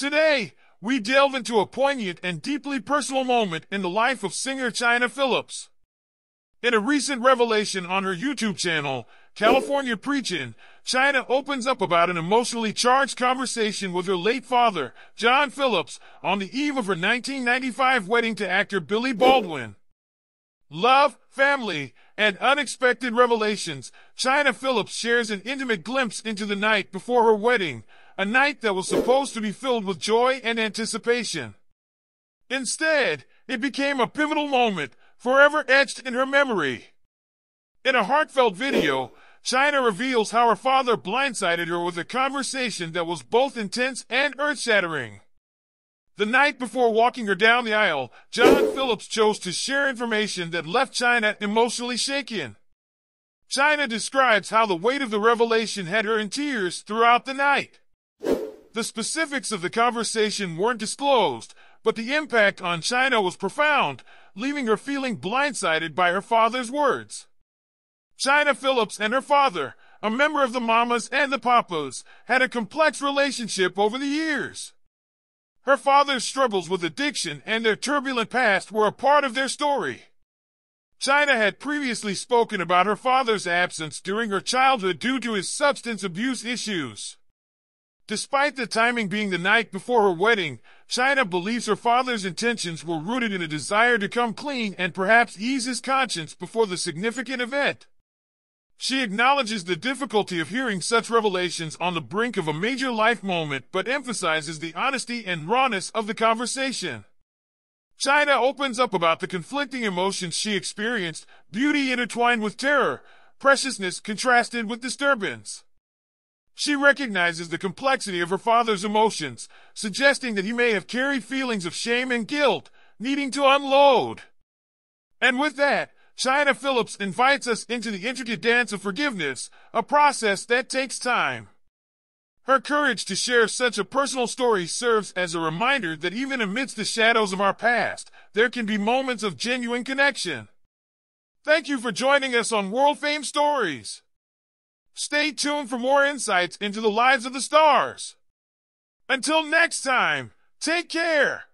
Today, we delve into a poignant and deeply personal moment in the life of singer Chynna Phillips. In a recent revelation on her YouTube channel, California Preachin', Chynna opens up about an emotionally charged conversation with her late father, John Phillips, on the eve of her 1995 wedding to actor Billy Baldwin. Love, family, and unexpected revelations, Chynna Phillips shares an intimate glimpse into the night before her wedding, a night that was supposed to be filled with joy and anticipation. Instead, it became a pivotal moment, forever etched in her memory. In a heartfelt video, Chynna reveals how her father blindsided her with a conversation that was both intense and earth-shattering. The night before walking her down the aisle, John Phillips chose to share information that left Chynna emotionally shaken. Chynna describes how the weight of the revelation had her in tears throughout the night. The specifics of the conversation weren't disclosed, but the impact on Chynna was profound, leaving her feeling blindsided by her father's words. Chynna Phillips and her father, a member of the Mamas and the Papas, had a complex relationship over the years. Her father's struggles with addiction and their turbulent past were a part of their story. Chynna had previously spoken about her father's absence during her childhood due to his substance abuse issues. Despite the timing being the night before her wedding, Chynna believes her father's intentions were rooted in a desire to come clean and perhaps ease his conscience before the significant event. She acknowledges the difficulty of hearing such revelations on the brink of a major life moment, but emphasizes the honesty and rawness of the conversation. Chynna opens up about the conflicting emotions she experienced, beauty intertwined with terror, preciousness contrasted with disturbance. She recognizes the complexity of her father's emotions, suggesting that he may have carried feelings of shame and guilt, needing to unload. And with that, Chynna Phillips invites us into the intricate dance of forgiveness, a process that takes time. Her courage to share such a personal story serves as a reminder that even amidst the shadows of our past, there can be moments of genuine connection. Thank you for joining us on World Fame Stories. Stay tuned for more insights into the lives of the stars. Until next time, take care.